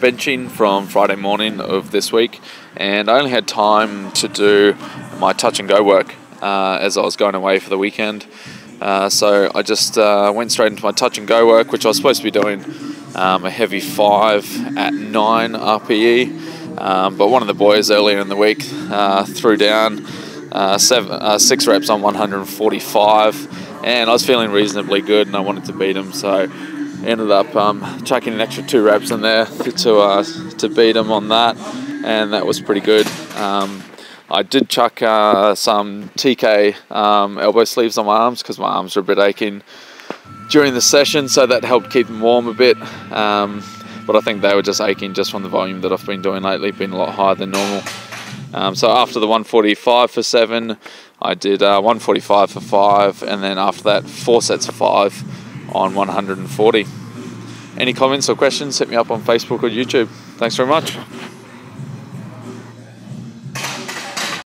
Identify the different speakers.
Speaker 1: benching from Friday morning of this week, and I only had time to do my touch and go work uh, as I was going away for the weekend. Uh, so I just uh, went straight into my touch and go work, which I was supposed to be doing um, a heavy five at nine RPE. Um, but one of the boys earlier in the week uh, threw down uh, seven, uh, six reps on 145, and I was feeling reasonably good, and I wanted to beat him. So ended up um, chucking an extra two reps in there to uh, to beat him on that, and that was pretty good. Um, I did chuck uh, some TK um, elbow sleeves on my arms because my arms were a bit aching during the session, so that helped keep them warm a bit. Um, but I think they were just aching just from the volume that I've been doing lately, been a lot higher than normal. Um, so after the 145 for seven, I did uh, 145 for five, and then after that, four sets of five on 140. Any comments or questions, hit me up on Facebook or YouTube. Thanks very much.